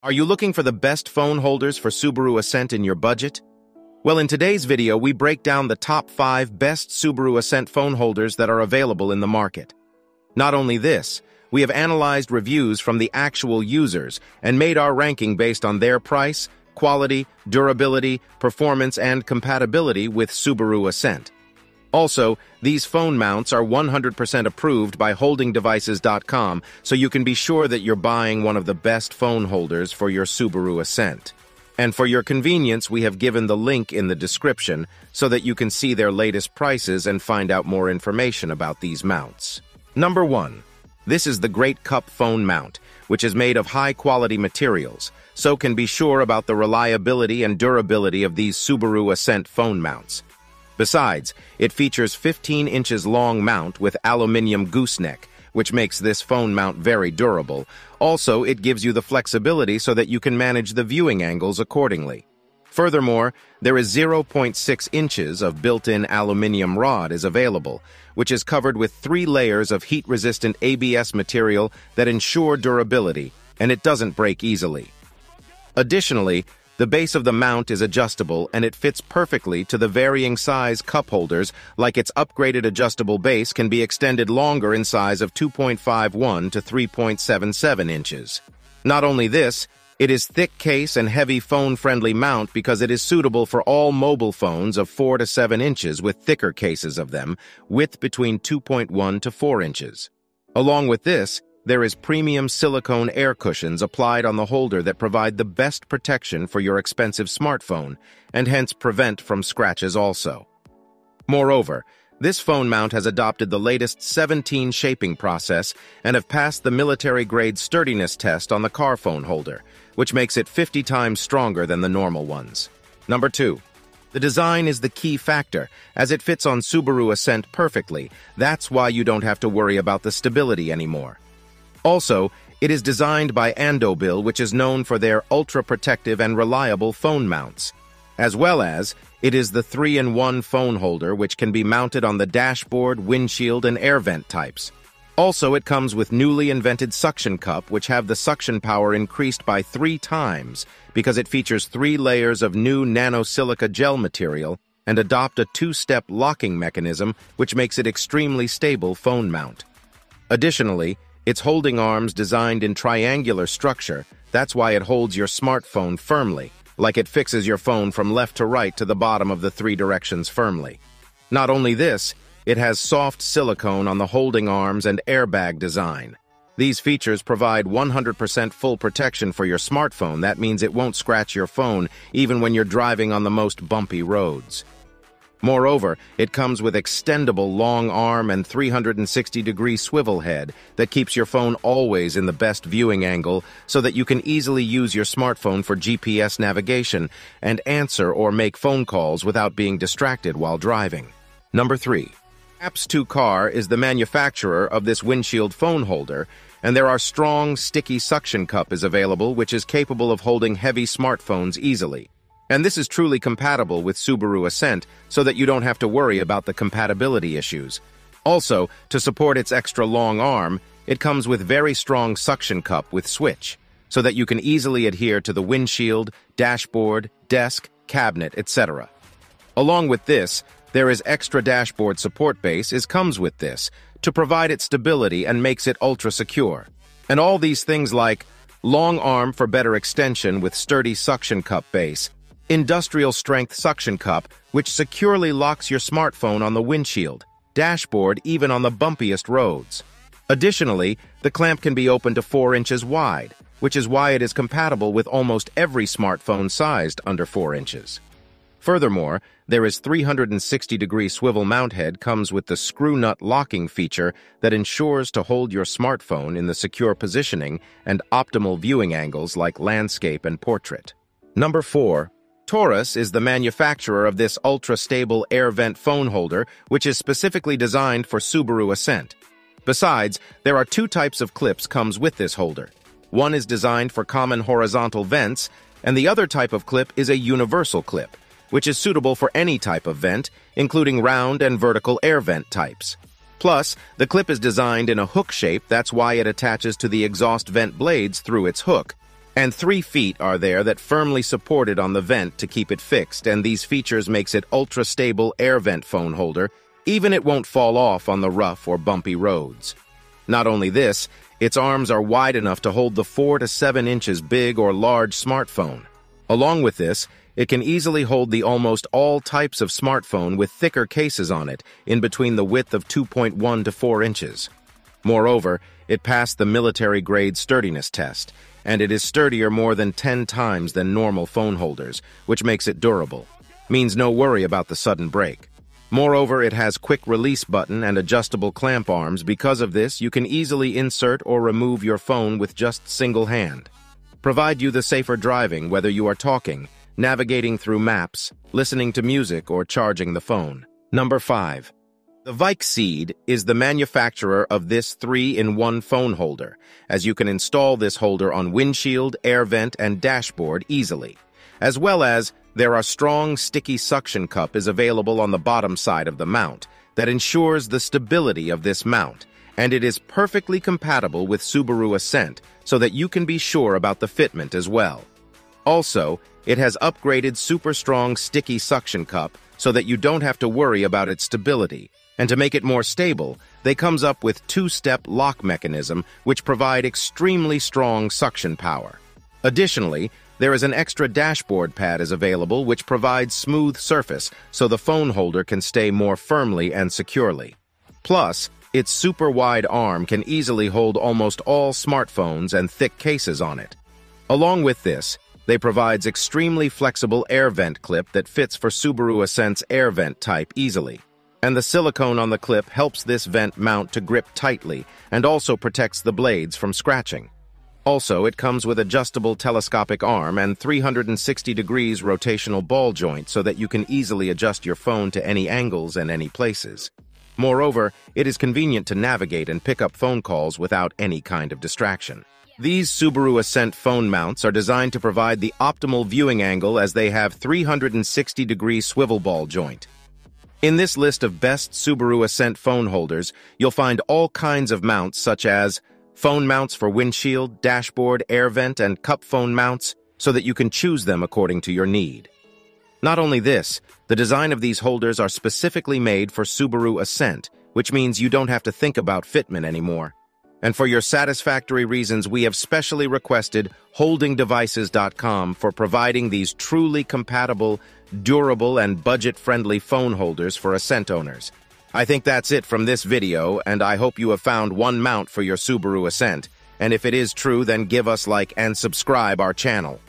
Are you looking for the best phone holders for Subaru Ascent in your budget? Well, in today's video, we break down the top 5 best Subaru Ascent phone holders that are available in the market. Not only this, we have analyzed reviews from the actual users and made our ranking based on their price, quality, durability, performance, and compatibility with Subaru Ascent. Also, these phone mounts are 100% approved by holdingdevices.com, so you can be sure that you're buying one of the best phone holders for your Subaru Ascent. And for your convenience, we have given the link in the description so that you can see their latest prices and find out more information about these mounts. Number 1. This is the Great Cup Phone Mount, which is made of high-quality materials, so can be sure about the reliability and durability of these Subaru Ascent phone mounts. Besides, it features 15 inches long mount with aluminium gooseneck, which makes this phone mount very durable. Also, it gives you the flexibility so that you can manage the viewing angles accordingly. Furthermore, there is 0.6 inches of built-in aluminium rod is available, which is covered with three layers of heat-resistant ABS material that ensure durability, and it doesn't break easily. Additionally, the base of the mount is adjustable and it fits perfectly to the varying size cup holders like its upgraded adjustable base can be extended longer in size of 2.51 to 3.77 inches. Not only this, it is thick case and heavy phone-friendly mount because it is suitable for all mobile phones of 4 to 7 inches with thicker cases of them, width between 2.1 to 4 inches. Along with this, there is premium silicone air cushions applied on the holder that provide the best protection for your expensive smartphone, and hence prevent from scratches also. Moreover, this phone mount has adopted the latest 17 shaping process and have passed the military-grade sturdiness test on the car phone holder, which makes it 50 times stronger than the normal ones. Number 2. The design is the key factor, as it fits on Subaru Ascent perfectly. That's why you don't have to worry about the stability anymore. Also, it is designed by Andobil, which is known for their ultra-protective and reliable phone mounts. As well as, it is the 3-in-1 phone holder which can be mounted on the dashboard, windshield, and air vent types. Also, it comes with newly invented suction cup, which have the suction power increased by three times because it features three layers of new nanosilica gel material and adopt a two-step locking mechanism, which makes it extremely stable phone mount. Additionally, its holding arms designed in triangular structure, that's why it holds your smartphone firmly, like it fixes your phone from left to right to the bottom of the three directions firmly. Not only this, it has soft silicone on the holding arms and airbag design. These features provide 100% full protection for your smartphone. That means it won't scratch your phone even when you're driving on the most bumpy roads. Moreover, it comes with extendable long arm and 360-degree swivel head that keeps your phone always in the best viewing angle so that you can easily use your smartphone for GPS navigation and answer or make phone calls without being distracted while driving. Number 3. Apps 2 Car is the manufacturer of this windshield phone holder, and there are strong, sticky suction cup is available which is capable of holding heavy smartphones easily. And this is truly compatible with Subaru Ascent so that you don't have to worry about the compatibility issues. Also, to support its extra long arm, it comes with very strong suction cup with switch, so that you can easily adhere to the windshield, dashboard, desk, cabinet, etc. Along with this, there is extra dashboard support base is comes with this, to provide it stability and makes it ultra-secure. And all these things like long arm for better extension with sturdy suction cup base, industrial strength suction cup, which securely locks your smartphone on the windshield, dashboard, even on the bumpiest roads. Additionally, the clamp can be opened to 4 inches wide, which is why it is compatible with almost every smartphone sized under 4 inches. Furthermore, there is 360-degree swivel mount head comes with the screw nut locking feature that ensures to hold your smartphone in the secure positioning and optimal viewing angles like landscape and portrait. Number 4. Torras is the manufacturer of this ultra-stable air vent phone holder, which is specifically designed for Subaru Ascent. Besides, there are two types of clips comes with this holder. One is designed for common horizontal vents, and the other type of clip is a universal clip, which is suitable for any type of vent, including round and vertical air vent types. Plus, the clip is designed in a hook shape, that's why it attaches to the exhaust vent blades through its hook, And three feet are there that firmly support it on the vent to keep it fixed, and these features makes it ultra-stable air vent phone holder, even it won't fall off on the rough or bumpy roads. Not only this, its arms are wide enough to hold the 4 to 7 inches big or large smartphone. Along with this, it can easily hold the almost all types of smartphone with thicker cases on it, in between the width of 2.1 to 4 inches. Moreover, it passed the military-grade sturdiness test, and it is sturdier more than 10 times than normal phone holders, which makes it durable. Means no worry about the sudden break. Moreover, it has quick release button and adjustable clamp arms. Because of this, you can easily insert or remove your phone with just single hand. Provide you the safer driving whether you are talking, navigating through maps, listening to music, or charging the phone. Number 5. The Vicseed is the manufacturer of this 3-in-1 phone holder, as you can install this holder on windshield, air vent, and dashboard easily. As well as there are strong, sticky suction cup is available on the bottom side of the mount that ensures the stability of this mount, and it is perfectly compatible with Subaru Ascent so that you can be sure about the fitment as well. Also, it has upgraded super strong sticky suction cup so that you don't have to worry about its stability. And to make it more stable, they comes up with two-step lock mechanism which provide extremely strong suction power. Additionally, there is an extra dashboard pad is available which provides smooth surface so the phone holder can stay more firmly and securely. Plus, its super wide arm can easily hold almost all smartphones and thick cases on it. Along with this, they provides extremely flexible air vent clip that fits for Subaru Ascent's air vent type easily. And the silicone on the clip helps this vent mount to grip tightly and also protects the blades from scratching. Also, it comes with adjustable telescopic arm and 360 degrees rotational ball joint so that you can easily adjust your phone to any angles and any places. Moreover, it is convenient to navigate and pick up phone calls without any kind of distraction. These Subaru Ascent phone mounts are designed to provide the optimal viewing angle as they have 360 degree swivel ball joint. In this list of best Subaru Ascent phone holders, you'll find all kinds of mounts such as phone mounts for windshield, dashboard, air vent, and cup phone mounts so that you can choose them according to your need. Not only this, the design of these holders are specifically made for Subaru Ascent, which means you don't have to think about fitment anymore. And for your satisfactory reasons, we have specially requested holdingdevices.com for providing these truly compatible, durable, and budget-friendly phone holders for Ascent owners. I think that's it from this video, and I hope you have found one mount for your Subaru Ascent. And if it is true, then give us like and subscribe our channel.